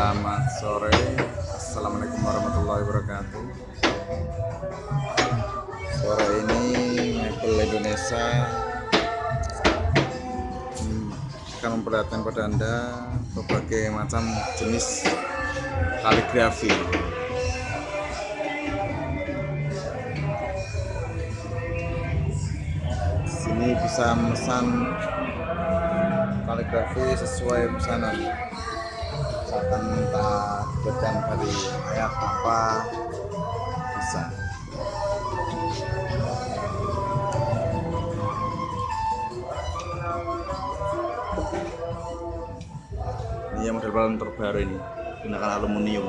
Selamat sore. Assalamualaikum warahmatullahi wabarakatuh. Sore ini Mebel Indonesia. Hmm, akan memperlihatkan pada anda berbagai macam jenis kaligrafi. Sini bisa memesan kaligrafi sesuai pesanan misalkan minta dibuatkan dari ayat apa bisa. Ini yang model balon terbaru ini gunakan aluminium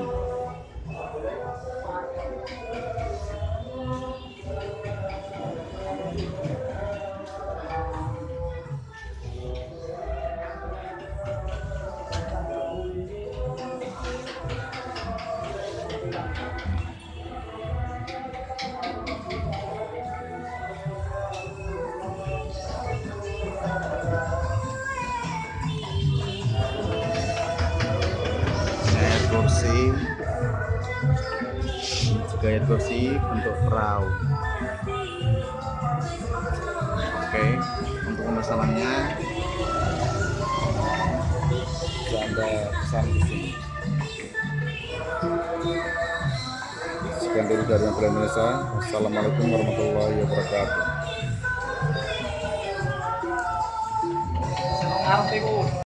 kursi air kursi bentuk perahu. Oke untuk pemesanannya bisa anda pesan di sini. Sekian dulu dari Mabel Indonesia Wassalamualaikum warahmatullahi wabarakatuh.